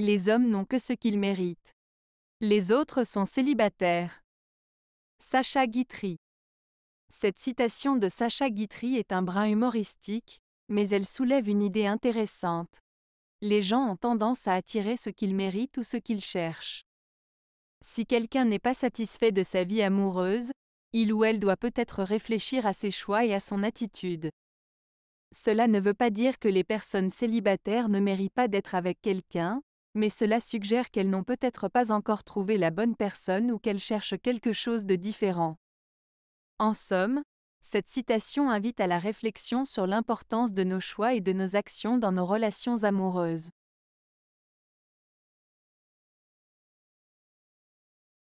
Les hommes n'ont que ce qu'ils méritent. Les autres sont célibataires. Sacha Guitry. Cette citation de Sacha Guitry est un brin humoristique, mais elle soulève une idée intéressante. Les gens ont tendance à attirer ce qu'ils méritent ou ce qu'ils cherchent. Si quelqu'un n'est pas satisfait de sa vie amoureuse, il ou elle doit peut-être réfléchir à ses choix et à son attitude. Cela ne veut pas dire que les personnes célibataires ne méritent pas d'être avec quelqu'un, mais cela suggère qu'elles n'ont peut-être pas encore trouvé la bonne personne ou qu'elles cherchent quelque chose de différent. En somme, cette citation invite à la réflexion sur l'importance de nos choix et de nos actions dans nos relations amoureuses.